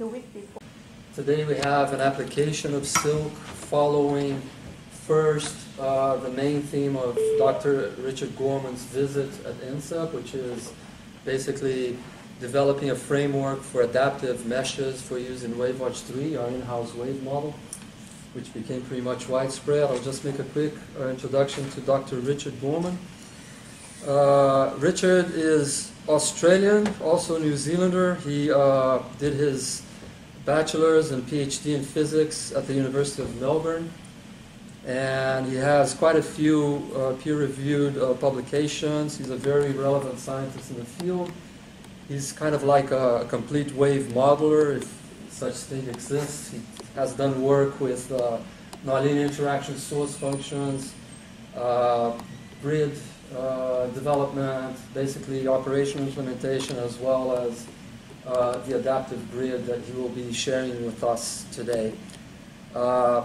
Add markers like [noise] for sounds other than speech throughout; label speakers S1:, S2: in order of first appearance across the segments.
S1: the week before.
S2: Today we have an application of silk following first uh, the main theme of Dr. Richard Gorman's visit at NCEP, which is basically developing a framework for adaptive meshes for use in WaveWatch 3, our in-house wave model, which became pretty much widespread. I'll just make a quick uh, introduction to Dr. Richard Gorman. Uh, Richard is Australian, also New Zealander. He uh, did his bachelor's and PhD in physics at the University of Melbourne. And he has quite a few uh, peer-reviewed uh, publications. He's a very relevant scientist in the field. He's kind of like a, complete wave modeler, if such thing exists. He has done work with uh, nonlinear interaction source functions, uh, grid uh, development, basically operational implementation, as well as uh, the adaptive grid that he will be sharing with us today. Uh,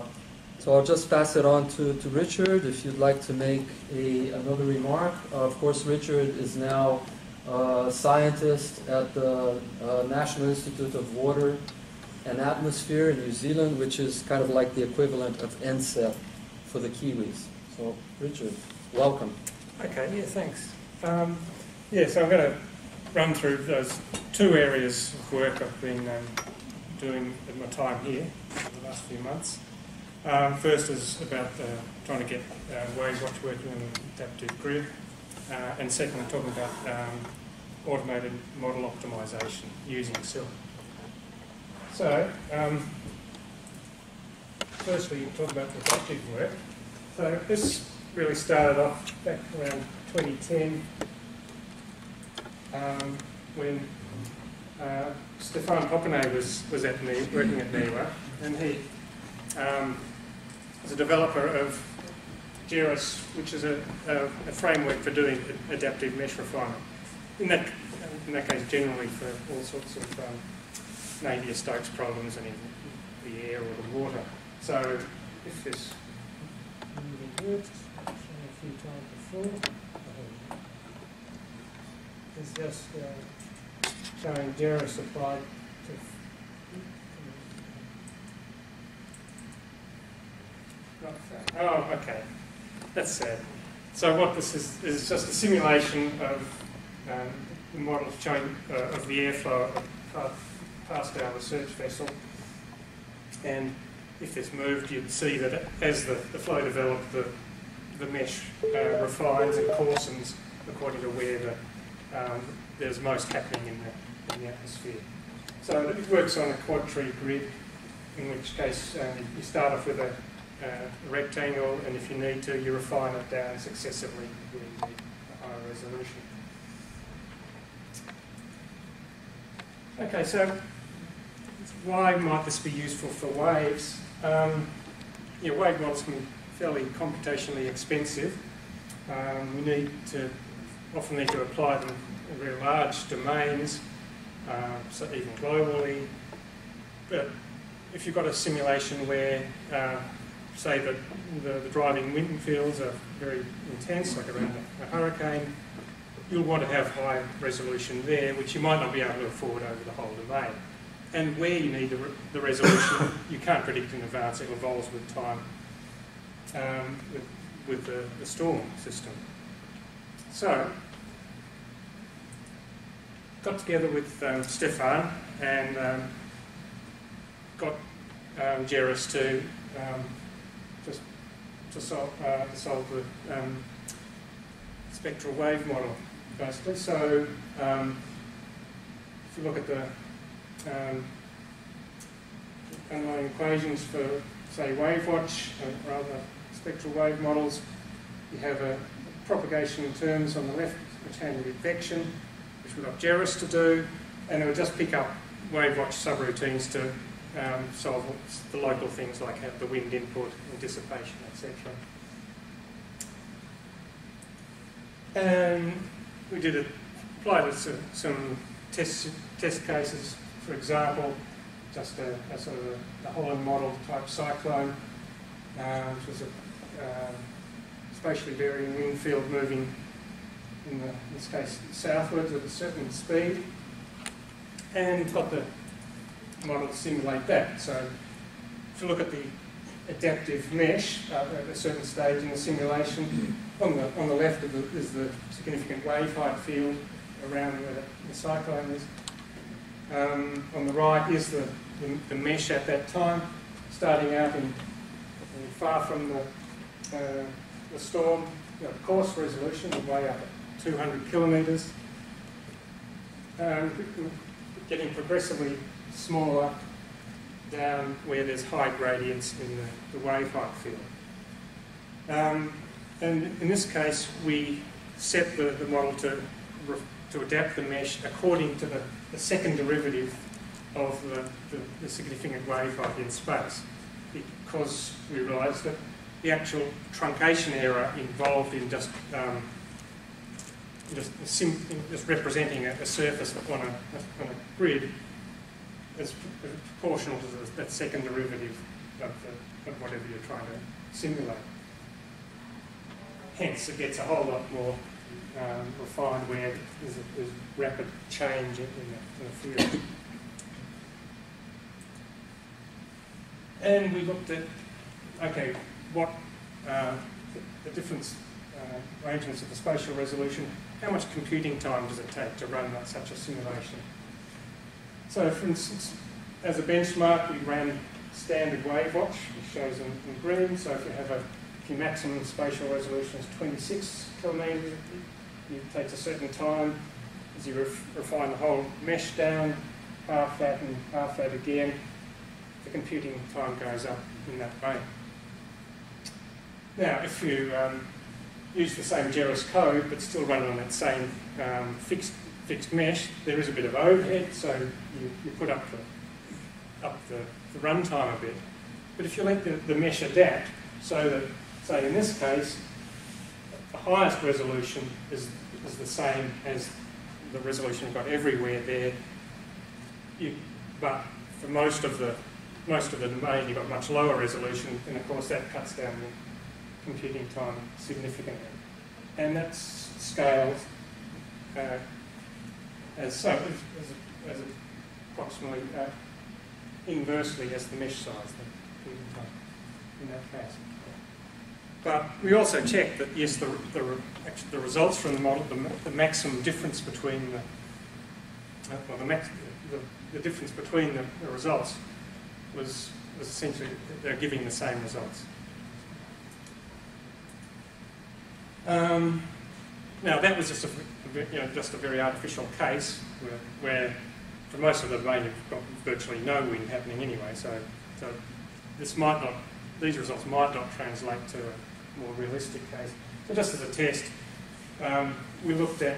S2: so I'll just pass it on to, to Richard if you'd like to make a, another remark. Uh, of course, Richard is now a scientist at the uh, National Institute of Water and Atmosphere in New Zealand, which is kind of like the equivalent of NCEP for the Kiwis. So, Richard, welcome.
S3: Okay, yeah, thanks. Um, yeah, so I'm going to run through those two areas of work I've been um, doing in my time here for the last few months. Um, first is about uh, trying to get uh, WaveWatch working on an adaptive grid, uh, and second, I'm talking about um, automated model optimization using Silk. So, um, firstly, talk about the adaptive work. So this really started off back around 2010 um, when uh, Stéphane Popinet was, was at me, working at NIWA, and he um, a developer of Gerris, which is a, a, a, framework for doing adaptive mesh refinement. In that, in that case, generally for all sorts of um, Navier-Stokes problems and in the air or the water. So if this works, I've shown a few times before. It's just uh, showing Gerris applied to Oh, okay. That's sad. So what this is, is just a simulation of um, the model showing uh, of the airflow past our research vessel. And if this moved, you'd see that as the, the flow developed, the, the mesh uh, refines and coarsens according to where the, um, there's most happening in the, in the atmosphere. So it works on a quad tree grid, in which case um, you start off with a uh, rectangle, and if you need to, you refine it down successively with higher resolution. Okay, so why might this be useful for waves? Um, yeah, wave models can be fairly computationally expensive. Um, we need to often need to apply them in very large domains, uh, so even globally. But if you've got a simulation where uh, say that the, the, driving wind fields are very intense, like around a, a, hurricane, you'll want to have high resolution there, which you might not be able to afford over the whole domain. And where you need the, re the resolution, [coughs] you can't predict in advance, it evolves with time um, with, with the, the storm system. So, got together with um, Stefan and um, got um, Gerris to um, to solve, uh, to solve the um, spectral wave model, basically. So um, if you look at the underlying equations for, say, WaveWatch, uh, rather spectral wave models, you have a propagation terms on the left, which handle the advection, which we've got Gerris to do, and it will just pick up WaveWatch subroutines to um, solve the local things like have the wind input and dissipation, etc. And we did it, applied to some test, test cases, for example, just a, a sort of a, a, Holland model type cyclone, uh, which was a uh, spatially varying wind field moving, in, the, in this case, southwards at a certain speed, and got the model to simulate that. So if you look at the adaptive mesh uh, at a certain stage in the simulation, on the, on the left of the, is the significant wave height field around where the, the cyclone is. Um, on the right is the, the, the, mesh at that time, starting out in, in far from the, uh, the storm, you know, coarse resolution, way up at 200 kilometres, um, getting progressively smaller down where there's high gradients in the, the wave height field. Um, and in this case, we set the, the model to, to adapt the mesh according to the, the second derivative of the, the, the, significant wave height in space because we realised that the actual truncation error involved in just um, just, just representing a, a surface on a, on a grid is proportional to the, that second derivative of, the, of whatever you're trying to simulate. Hence, it gets a whole lot more um, refined where there's, a, there's rapid change in, the, in the field. and we looked at, okay, what uh, the, the different uh, arrangements of the spatial resolution, how much computing time does it take to run such a simulation? So for instance, as a benchmark, we ran standard WaveWatch, which shows in, in green. So if you have a if your maximum spatial resolution is 26 kilometres, it takes a certain time as you ref refine the whole mesh down, half that and half that again, the computing time goes up in that way. Now, if you um, use the same Gerris code but still run on that same um, fixed fixed mesh, there is a bit of overhead, so you, you put up the, up the, the runtime a bit. But if you let the, the mesh adapt, so that, say in this case, the highest resolution is, is the same as the resolution you've got everywhere there, you, but for most of the most of the domain you've got much lower resolution, and of course that cuts down the computing time significantly. And that's scaled uh, as so, as, as, approximately uh, inversely as the mesh size in that case. But we also checked that yes, the, the, actually the results from the model, the, the maximum difference between the, uh, well, the, max, the, the, difference between the, the results was, was essentially they're giving the same results. Um, now that was just a, you know, just a very artificial case where, where for most of the domain you've got virtually no wind happening anyway, so, so this might not, these results might not translate to a more realistic case. So just as a test, um, we looked at,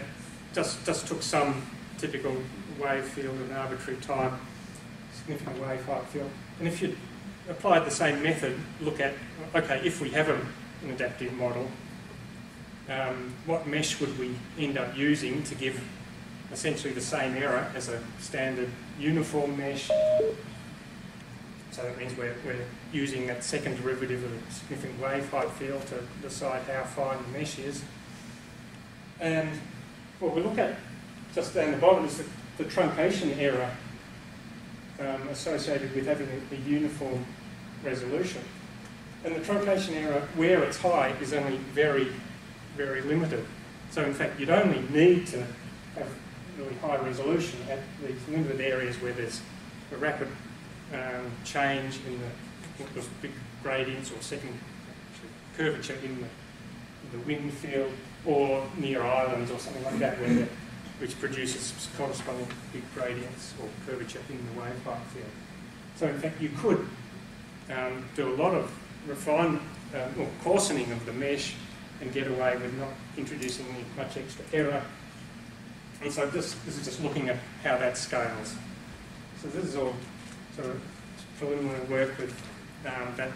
S3: just, just took some typical wave field at an arbitrary time, significant wave height field, and if you applied the same method, look at, okay, if we have a, an adaptive model, um, what mesh would we end up using to give essentially the same error as a standard uniform mesh. So that means we're, we're using that second derivative of a significant wave height field to decide how fine the mesh is. And what we look at just down the bottom is the, the truncation error um, associated with having a, a uniform resolution. And the truncation error, where it's high, is only very very limited. So in fact, you'd only need to have really high resolution at these limited areas where there's a rapid um, change in the, the big gradients or second curvature in the, the wind field or near islands or something like that where which produces corresponding big gradients or curvature in the wave height field. So in fact you could um, do a lot of refinement um, or coarsening of the mesh and get away with not introducing much extra error. And so this, this is just looking at how that scales. So this is all sort of preliminary work with um, that,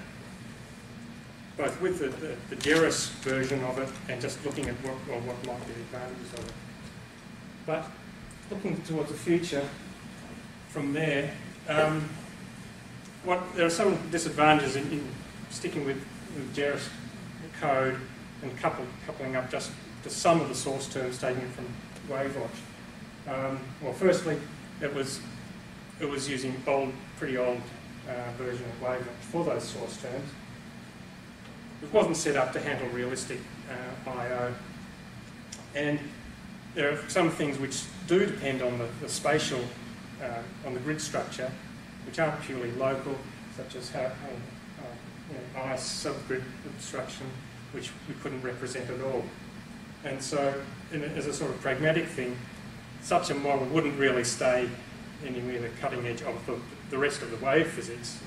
S3: both with the, the, the Gerris version of it and just looking at what, well, what might be the advantages of it. But looking towards the future from there, um, what, there are some disadvantages in, in sticking with, with Gerris code and couple, coupling up just, just some of the source terms taken from WaveWatch. Um, well, firstly, it was it was using old, pretty old uh, version of wavelength for those source terms. It wasn't set up to handle realistic uh, I/O, and there are some things which do depend on the, the spatial, uh, on the grid structure, which aren't purely local, such as how, how uh, you know, ice subgrid obstruction, which we couldn't represent at all. And so, in as a sort of pragmatic thing, such a model wouldn't really stay anywhere the cutting edge of the, the rest of the wave physics.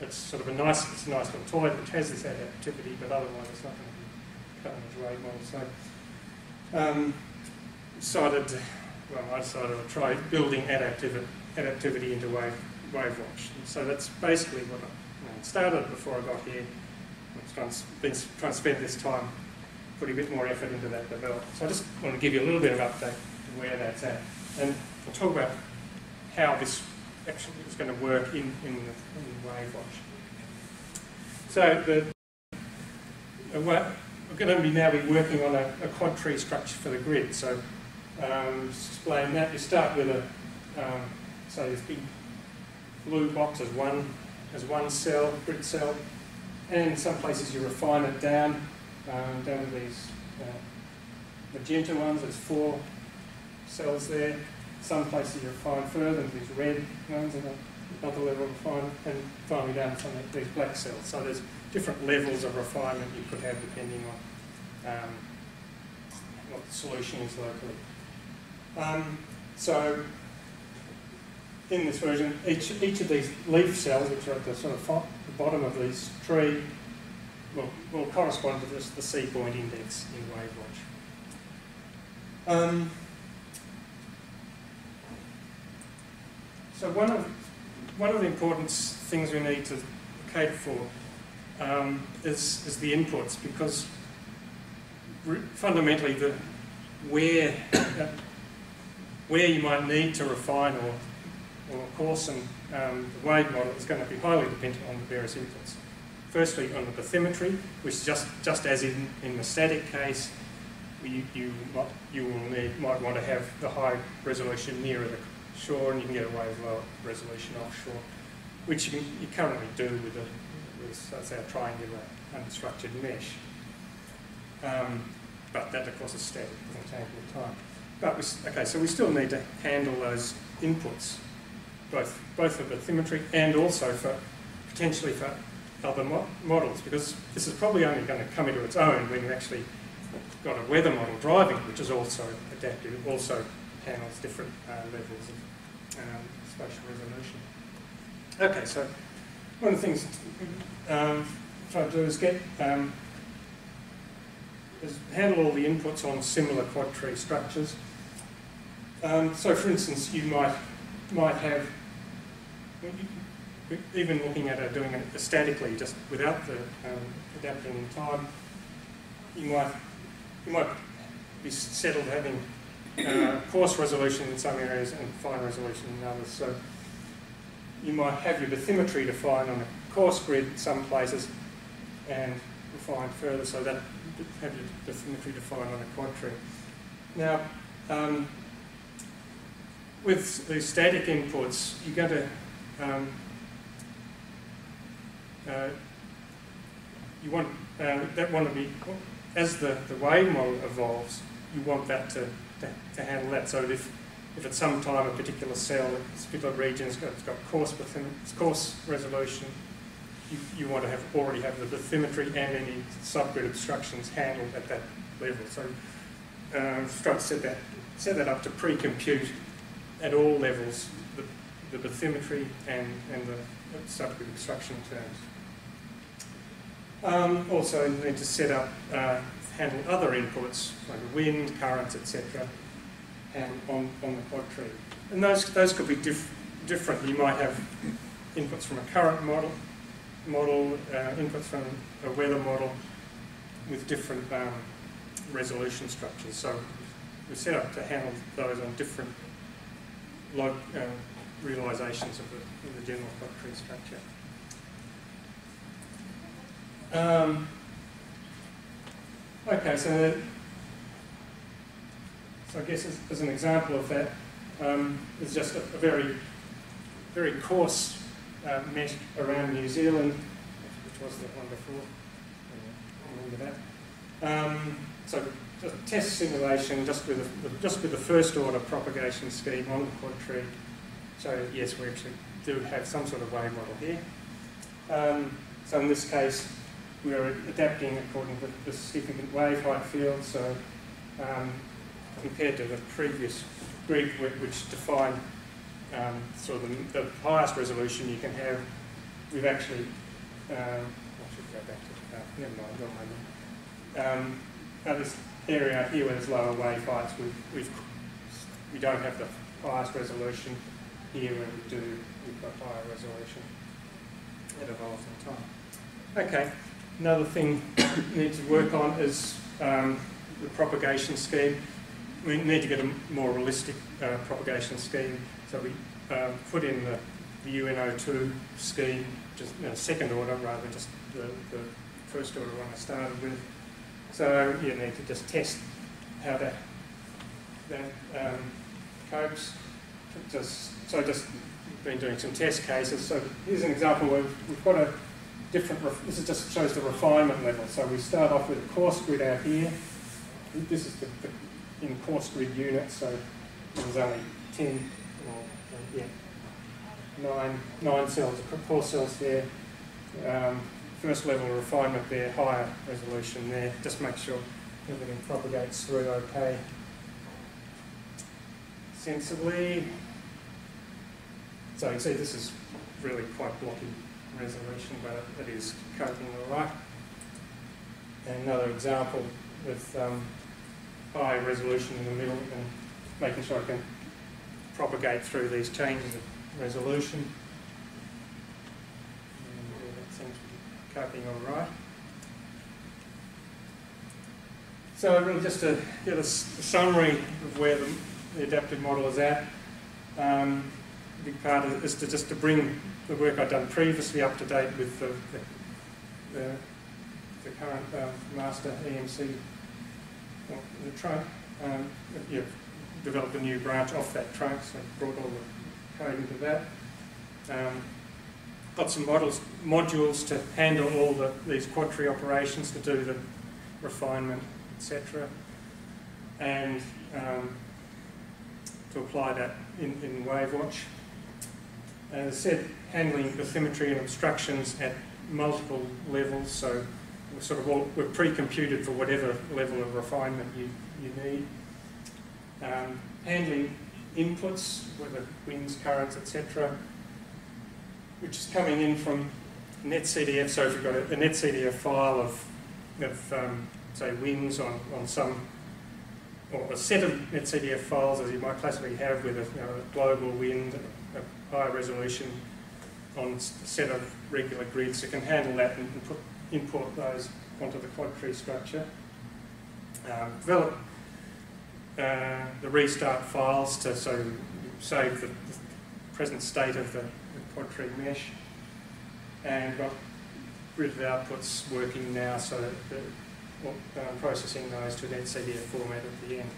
S3: It's sort of a nice, it's a nice little toy which has this adaptivity, but otherwise it's not going to be cutting edge wave model. So, um, decided, well, I decided to try building adaptivity, into wave, WaveWatch. And so that's basically what I started before I got here. I've trying, been trying to spend this time putting a bit more effort into that development. So I just want to give you a little bit of update where that's at. And I'll talk about how this actually is going to work in, in, the, in WaveWatch. So the, we're going to be now be working on a, a quad tree structure for the grid. So um, explain that. You start with a, um, say this big blue box as one, as one cell, grid cell, and in some places you refine it down, um, down to these uh, magenta ones, there's four cells there. Some places you refine further, and these red ones at another level of refinement, and finally down to some of these black cells. So there's different levels of refinement you could have depending on um, what the solution is locally. Um, so in this version, each, each of these leaf cells, which are at the sort of bottom of this tree, will, will correspond to this, the C point index in WaveWatch. Um, so one of, one of the important things we need to cater for um, is, is the inputs because fundamentally the, where uh, [coughs] where you might need to refine or, or coarsen um, the wave model is going to be highly dependent on the various inputs. Firstly, on the bathymetry, which just, just as in, in the static case, you, you, you will need, might want to have the high resolution nearer the shore and you can get away with low resolution offshore, which you, can, you currently do with, a, with say, a triangular unstructured mesh. Um, but that, of course, is static, doesn't any time. But we, okay, so we still need to handle those inputs, both both for bathymetry and also for potentially for other mo models, because this is probably only going to come into its own when you actually got a weather model driving, which is also adaptive, also handles different uh, levels of um, spatial resolution. Okay, so one of the things um, try to do is get um, is handle all the inputs on similar quad tree structures. Um, so, for instance, you might might have even looking at it, doing it statically, just without the um, adapting in time. You might you might be settled having uh, coarse resolution in some areas and fine resolution in others. So you might have your bathymetry defined on a coarse grid in some places and refined further so that have your bathymetry defined on a quad tree. Now, um, with the static inputs, you're going to um, uh, you want uh, that want to be as the, the wave model evolves, you want that to, to, to handle that. So if if at some time a particular cell, a particular region has got, it's got coarse within its coarse resolution, you, you want to have already have the bathymetry and any subgrid obstructions handled at that level. So uh, to set that set that up to pre-compute at all levels the, the bathymetry and, and the subgrid obstruction terms. Um, also, you need to set up, uh, handle other inputs like wind, currents, etc., and on, on the quad tree. And those, those could be diff different. You might have inputs from a current model, model uh, inputs from a weather model with different um, resolution structures. So we set up to handle those on different log, uh, realizations of the, of the general quad tree structure. Um, okay, so, so I guess as, as, an example of that, um, it's just a, a very very coarse uh, mesh around New Zealand, which was the one before. That. Um, so test simulation just with just with the first order propagation scheme on the quad tree. So yes, we actually do have some sort of wave model here. Um, so in this case, we're adapting according to the significant wave height field. So um, compared to the previous grid which defined um, sort of the, the, highest resolution you can have, we've actually, um, I should go back to, uh, never mind. Um, now this area here where there's lower wave heights, we've, we've, we don't have the highest resolution. Here where we do, we've got higher resolution. It evolves in time. Okay, another thing we need to work on is um, the propagation scheme. We need to get a more realistic uh, propagation scheme. So we um, put in the, the UNO2 scheme, just you know, second order rather than just the, the first order one I started with. So you need to just test how that, that um, copes. Just, so just been doing some test cases. So here's an example where we've got a different, this is just shows the refinement level. So we start off with a coarse grid out here. This is the, the in coarse grid units, so there's only 10 or, yeah, nine, nine cells, four cells there. Um, first level refinement there, higher resolution there. Just make sure everything propagates through okay. Sensibly. So you can see this is really quite blocky resolution, but it is coping all right. And another example with um, high resolution in the middle and making sure I can propagate through these changes of resolution. All right. So really just to get a summary of where the, the adaptive model is at. Um, a big part of is to just to bring the work I've done previously up to date with the, the, the, the current um, master EMC well, the trunk. Um, yeah, developed a new branch off that trunk, so brought all the code into that. Um, got some models, modules to handle all the, these quadtree operations to do the refinement, etc. And um, to apply that in, in WaveWatch. As I said, handling bathymetry and obstructions at multiple levels, so we're sort of all, we're pre-computed for whatever level of refinement you, you need. Um, handling inputs, whether winds, currents, etc which is coming in from NetCDF. So if you've got a, a NetCDF file of, of um, say, winds on, on some, or a set of NetCDF files, as you might classically have with a, you know, a global wind, a high resolution on a set of regular grids, it can handle that and, put, import those onto the quad tree structure. Um, develop uh, the restart files to so save the, the present state of the quad-tree mesh and got grid of outputs working now so that um, processing those to an NetCDF format at the end.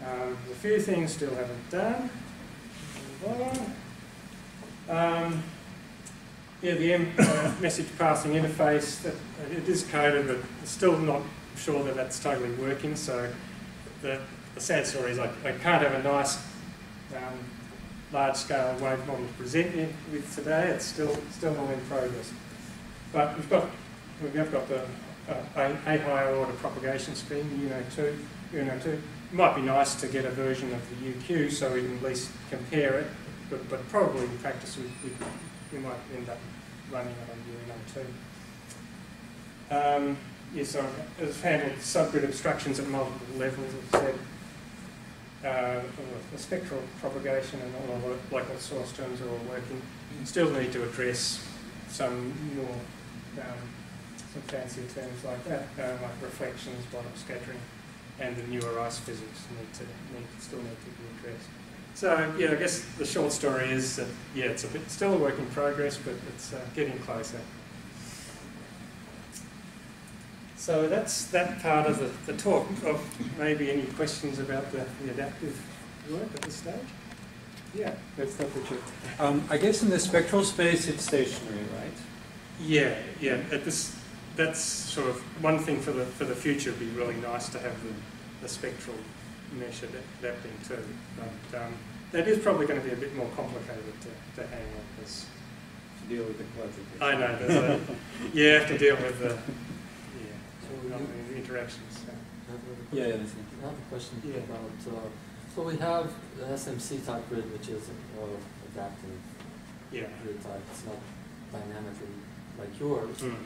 S3: Um, a few things still haven't done. Um, yeah, the M, uh, message passing interface, that, it is coded, but still not sure that that's totally working. So the, the sad story is I, I can't have a nice um, large-scale wave model to present you with today. It's still still not in progress. But we've got we have got the uh, a, a, higher order propagation scheme, the UNO 2. UNO 2. It might be nice to get a version of the UQ so we can at least compare it, but, but probably in practice we, we, we might end up running on UNO 2. Um, yes, I've handled subgrid obstructions at multiple levels, I said uh, the spectral propagation and all of the local source terms are all working. You still need to address some more um, some fancier terms like that, uh, like reflections, bottom scattering, and the newer ice physics need to need still need to be addressed. So yeah, I guess the short story is that yeah, it's a bit still a work in progress, but it's uh, getting closer. So that's that part of the, the talk. Of maybe any questions about the, the adaptive work at this stage? Yeah, that's definitely true.
S1: Um, I guess in the spectral space, it's stationary, right?
S3: Yeah, yeah. At this, that's sort of one thing for the for the future. Would be really nice to have the, the spectral mesh adapting too. But um, that is probably going to be a bit more complicated to, to hang on because
S1: To deal with the quadratic.
S3: I know a, you have to deal with the Not interactions. So.
S2: have another
S1: Yeah, yeah.
S2: I have a question
S3: Yeah.
S2: about, uh, so we have the SMC type grid, which is uh, adaptive
S3: Yeah.
S2: grid type, it's not dynamically like yours.
S3: Mm.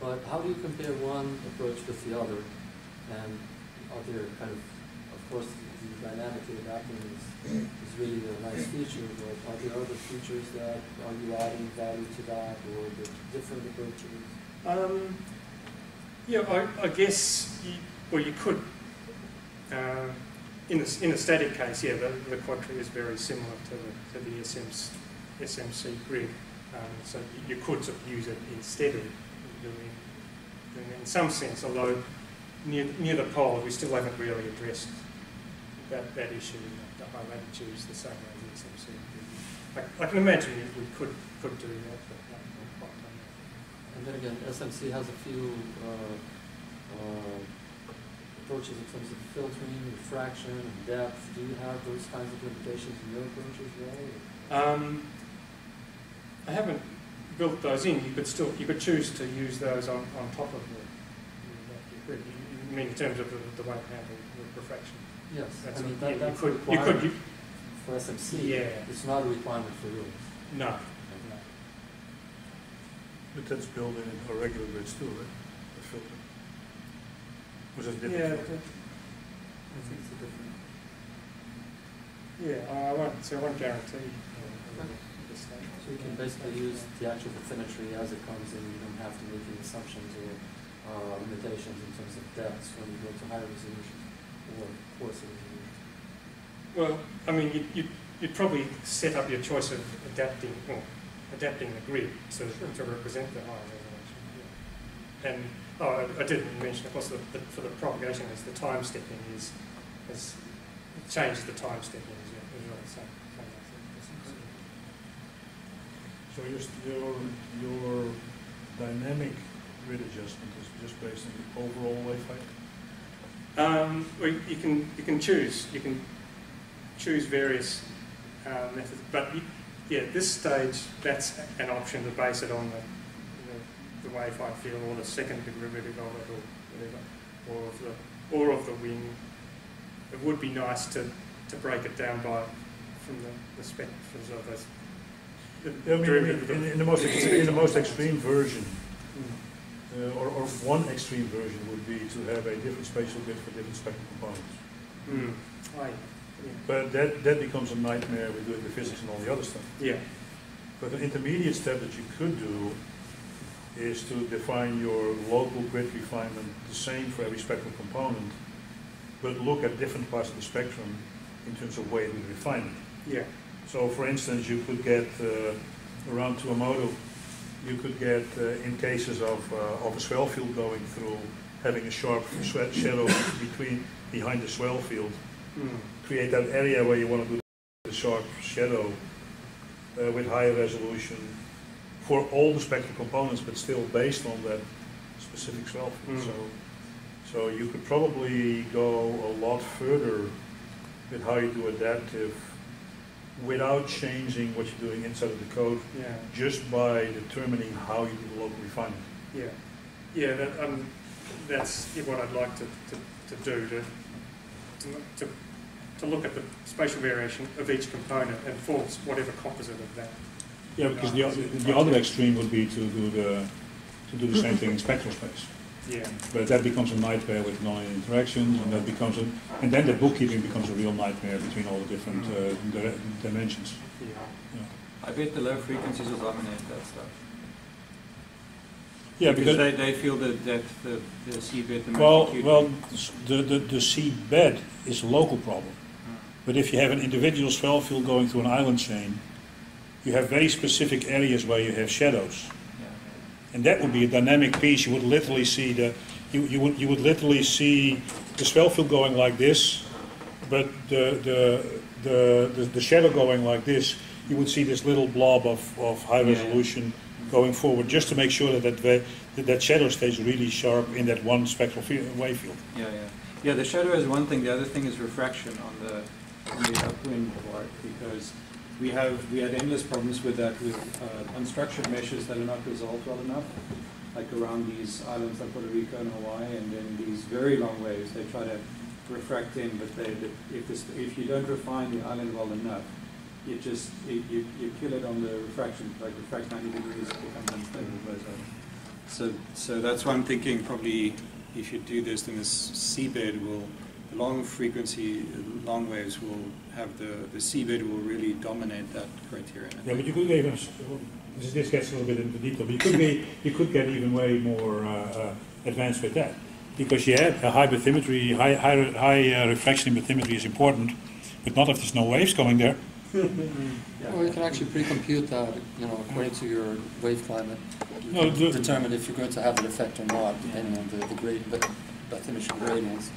S2: But how do you compare one approach with the other? And are there kind of, of course, the dynamically adapting is, is really a nice feature, but are there other features that, are you adding value to that, or the different approaches?
S3: Um, yeah, I, I guess, you, well, you could, uh, in, a, in static case, yeah, the, the quadtree is very similar to the, to the SMC, SMC grid. Um, so you, you could use it instead of doing, doing in some sense, although near, near the pole, we still haven't really addressed that, that issue. in The high latitude is the same way as the SMC. I, I can imagine if we could, could do that, but not not quite done that.
S2: And then again, SMC has a few uh, uh, approaches in terms of filtering, refraction, and depth. Do you have those kinds of limitations in your approach as well?
S3: Um, I haven't built those in. You could still, you could choose to use those on, on top of the. You you mean in terms of the, the way it handles the refraction?
S2: Yes,
S3: That's
S2: I mean,
S3: a-
S2: that,
S3: yeah,
S2: that's
S3: you could, you could, you,
S2: for SMC.
S3: Yeah.
S2: It's not a requirement for yours.
S3: no.
S4: But that's built in our regular grids too, right? The filter. Was that different?
S3: Yeah,
S4: filter?
S2: I think it's a different.
S3: yeah, I won't, so I won't guarantee. uh, this thing.
S2: So you can basically use the actual bathymetry as it comes in. You don't have to make any assumptions or uh, limitations in terms of depths when you go to higher resolution or coarser resolution.
S3: Well, I mean, you, you, you'd probably set up your choice of adapting, well, adapting the grid to, to represent the higher resolution. Yeah. And, oh, I, I didn't mention, of course, the, the, for the propagation is the time stepping is, has changed the time stepping as well. As well so,
S4: your, your, your dynamic grid adjustment is just based on the overall wave height?
S3: Um, well, you can you can choose you can choose various uh, methods, but you, yeah, at this stage that's an option to base it on the the, the wave height field or the second derivative of it or whatever, or of the or of the wing. It would be nice to, to break it down by from the, spectrums of those. The
S4: I mean,
S3: derivative
S4: in, in the most, in the most extreme version,
S3: Mm.
S4: uh, or, or one extreme version would be to have a different spatial grid for different spectral components.
S3: Mm. Oh, yeah.
S4: But that, that becomes a nightmare with doing the physics and all the other stuff.
S3: yeah.
S4: But an intermediate step that you could do is to define your local grid refinement the same for every spectral component, but look at different parts of the spectrum in terms of way we refine it.
S3: Yeah.
S4: So for instance, you could get uh, around Tuamotu, you could get, uh, in cases of, uh, of a swell field going through, having a sharp shadow between, behind the swell field,
S3: Mm.
S4: Create that area where you want to do the sharp shadow uh, with higher resolution for all the spectral components, but still based on that specific field.
S3: Mm.
S4: So, so you could probably go a lot further with how you do adaptive without changing what you're doing inside of the code,
S3: Yeah.
S4: just by determining how you do the local refinement.
S3: Yeah, yeah, that, um, that's what I'd like to, to, to do, to, to, to, to look at the spatial variation of each component and form whatever composite of that.
S4: Yeah, because the, the other extreme would be to do the, to do the same thing in spectral space.
S3: Yeah,
S4: But that becomes a nightmare with nonlinear interactions, and that becomes a, and then the bookkeeping becomes a real nightmare between all the different uh, dire- dimensions.
S3: yeah.
S4: Yeah,
S1: I bet the low frequencies will dominate that stuff.
S4: yeah
S1: Because
S4: because,
S1: they, they feel that, that the, the seabed, the
S4: well, well, the, the, the sea bed is a local problem. But if you have an individual swell field going through an island chain, you have very specific areas where you have shadows. And that would be a dynamic piece. You would literally see the, you, you would, you would literally see the swell field going like this, but the, the, the, the, the shadow going like this, you would see this little blob of, of high
S1: Yeah, yeah.
S4: resolution going forward, just to make sure that that, that that shadow stays really sharp in that one spectral field, wave field.
S1: Yeah, yeah. Yeah, the shadow is one thing, the other thing is refraction on the, the upwind part, because we have, we had endless problems with that, with uh, unstructured meshes that are not resolved well enough, like around these islands like Puerto Rico and Hawaii, and then these very long waves, they try to refract in, but they, if this, if you don't refine the island well enough, you just, you, you you kill it on the refraction, like refract ninety degrees, it becomes unstable, it. So, so that's why I'm thinking probably if you do this, then this seabed will, the long frequency, long waves will have the, the seabed will really dominate that criterion.
S4: Yeah, but you could even, s- this, this gets a little bit into detail, but you could be, you could get even way more, uh, uh, advanced with that. Because you have a high bathymetry, high, high, high uh, reflection bathymetry is important, but not if there's no waves coming there. [laughs]
S2: Or you can actually pre-compute that, you know, according to your wave climate. You
S4: No,
S2: can
S4: the-
S2: determine if you're going to have an effect or not, depending on the, the grade, but bathymetry gradients.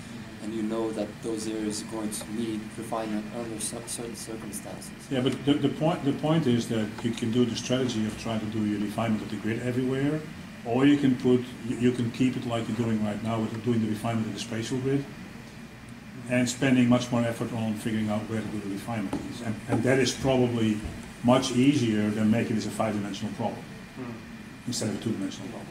S2: And you know that those areas are going to need refinement under cer- certain circumstances.
S4: Yeah, but the, the point, the point is that you can do the strategy of trying to do your refinement of the grid everywhere, or you can put, you, you can keep it like you're doing right now with doing the refinement of the spatial grid, and spending much more effort on figuring out where to do the refinement is. And, and that is probably much easier than making this a five-dimensional problem, hmm. instead of a two-dimensional problem.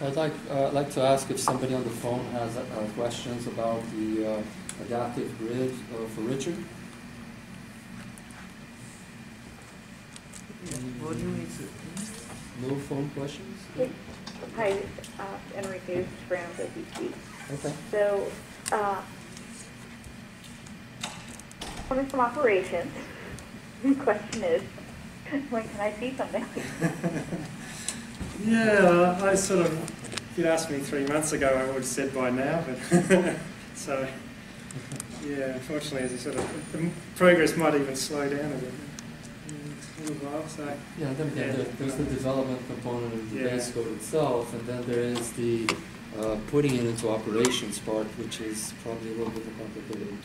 S2: So I'd like, uh, like to ask if somebody on the phone has uh, questions about the uh, adaptive grid uh, for Richard? No phone questions?
S5: Hi, uh, Enrique Brown, WC.
S2: Okay.
S5: So, uh, coming from operations, [laughs] the question is, when can I see something? [laughs]
S3: Yeah, I sort of, if you'd asked me three months ago, I would have said by now, but, [laughs] so, yeah, unfortunately, as a sort of, the progress might even slow down a bit. A little while, so,
S2: Yeah, then
S3: Yeah.
S2: there- there's the development component of the
S3: Yeah.
S2: base code itself, and then there is the uh, putting it into operations part, which is probably a little bit complicated.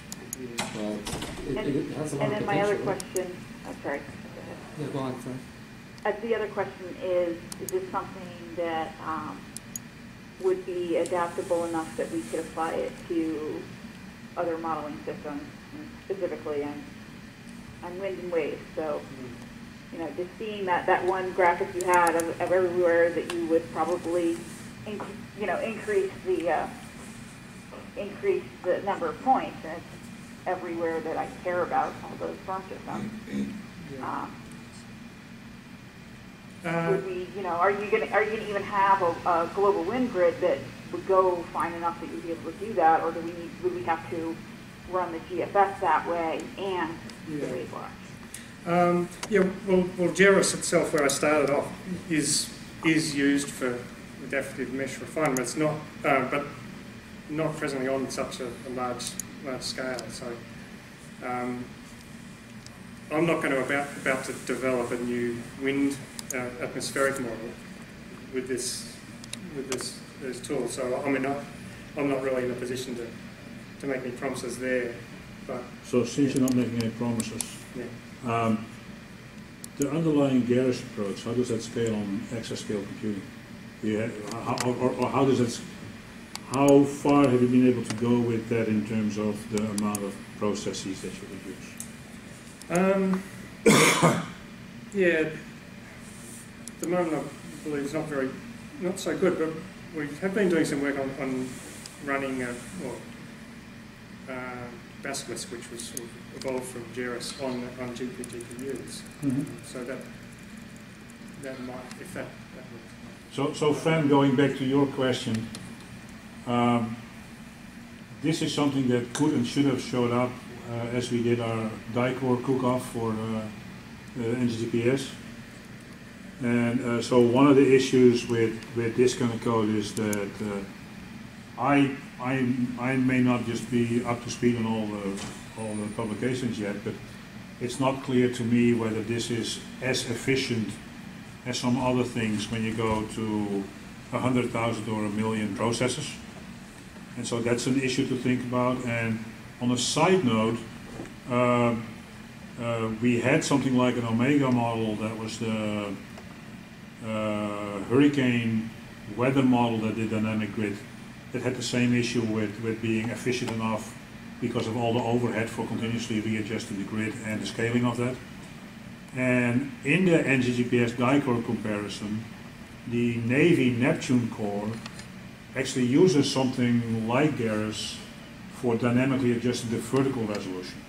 S2: But it, it has a lot
S5: And
S2: of
S5: then my other question, I'm sorry, go ahead.
S2: Yeah, go on, Frank.
S5: Uh, the other question is, is this something that, um, would be adaptable enough that we could apply it to other modeling systems, specifically on, on wind and wave? So, you know, just seeing that, that one graphic you had of, of everywhere that you would probably, inc- you know, increase the, uh, increase the number of points, and it's everywhere that I care about, all those storm [clears throat] systems. Um,
S3: uh,
S5: would we, you know, are you gonna, are you gonna even have a, a global wind grid that would go fine enough that you'd be able to do that, or do we need, would we have to run the GFS that way and the
S3: Yeah.
S5: watch?
S3: Um, yeah, well, well, Gerris itself, where I started off, is is used for adaptive mesh refinement. It's not, uh, but not presently on such a, a large large scale. So um, I'm not going to about about to develop a new wind atmospheric model with this with this this tool. So I mean, I, I'm not really in a position to to make any promises there. But
S4: So since you're not making any promises,
S3: yeah.
S4: um, the underlying Gerris approach, how does that scale on exascale computing? Yeah, how, or, or- how does it, how far have you been able to go with that in terms of the amount of processes that you would use?
S3: Um, [coughs] yeah, at the moment I believe it's not very, not so good, but we have been doing some work on, on running, uh, well, uh, Basilisk, which was sort of evolved from Gerris on, on GP GPUs. So that, that might, if that, that would.
S4: So, so Fran, going back to your question, um, this is something that could and should have showed up uh, as we did our dycore cook-off for uh, uh, NGGPS. And uh, so one of the issues with, with this kind of code is that uh, I, I, I may not just be up to speed on all the, all the publications yet, but it's not clear to me whether this is as efficient as some other things when you go to a hundred thousand or a million processors. And so that's an issue to think about. And on a side note, um, uh, we had something like an Omega model that was the uh, hurricane weather model that did dynamic grid that had the same issue with, with being efficient enough because of all the overhead for continuously readjusting the grid and the scaling of that. And in the NGGPS dycore comparison, the Navy Neptune core actually uses something like Gerris for dynamically adjusting the vertical resolution.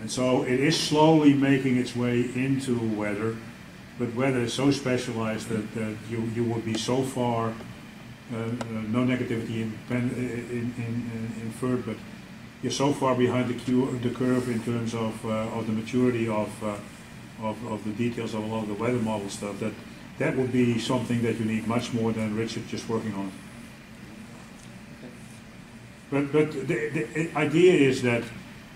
S4: And so it is slowly making its way into weather, but weather is so specialized that, that you, you would be so far, uh, uh, no negativity in, in, in, in, inferred, but you're so far behind the, cu- the curve in terms of, uh, of the maturity of, uh, of, of the details of a lot of the weather model stuff that that would be something that you need much more than Richard just working on. But, but the, the idea is that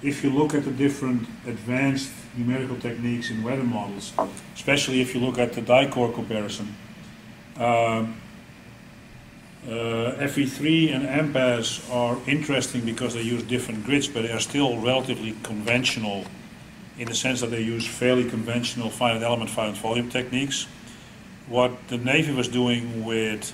S4: if you look at the different advanced numerical techniques in weather models, especially if you look at the dycore comparison, um, uh, FV3 and MPAS are interesting because they use different grids, but they are still relatively conventional in the sense that they use fairly conventional finite element, finite volume techniques. What the Navy was doing with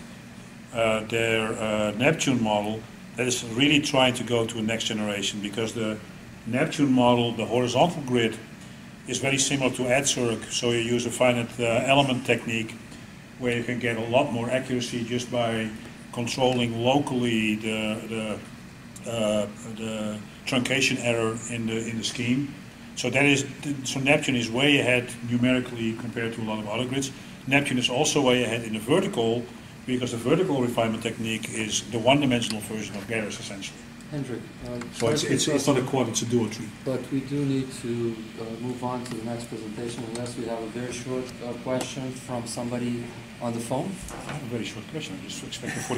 S4: uh, their uh, Neptune model, that is really trying to go to a next generation because the Neptune model, the horizontal grid, is very similar to ADCIRC, so you use a finite uh, element technique where you can get a lot more accuracy just by controlling locally the, the, uh, the truncation error in the, in the scheme. So that is, so Neptune is way ahead numerically compared to a lot of other grids. Neptune is also way ahead in the vertical because the vertical refinement technique is the one-dimensional version of Gerris essentially.
S2: Henrique. uh,
S4: So it's, it's, it's not a quad, it's a dual tree.
S2: But we do need to uh, move on to the next presentation unless we have a very short uh, question from somebody on the phone.
S4: I have a very short question, I just expected